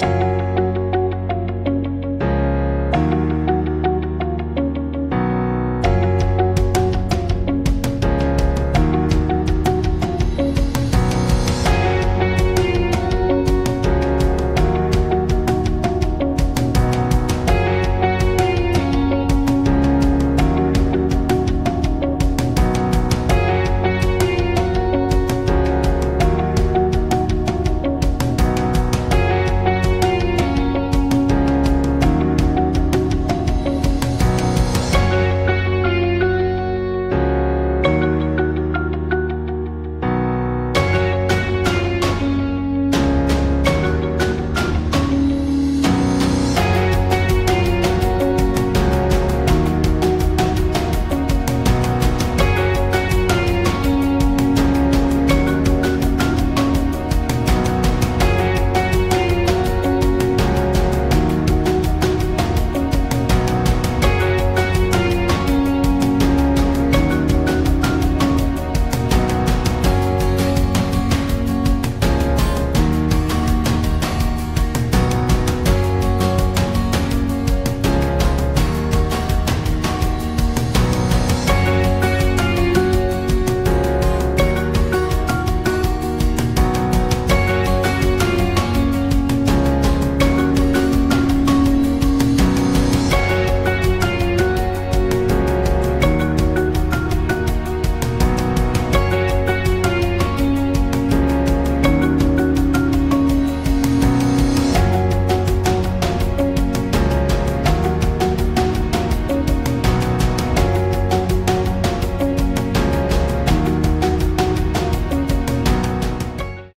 Bye.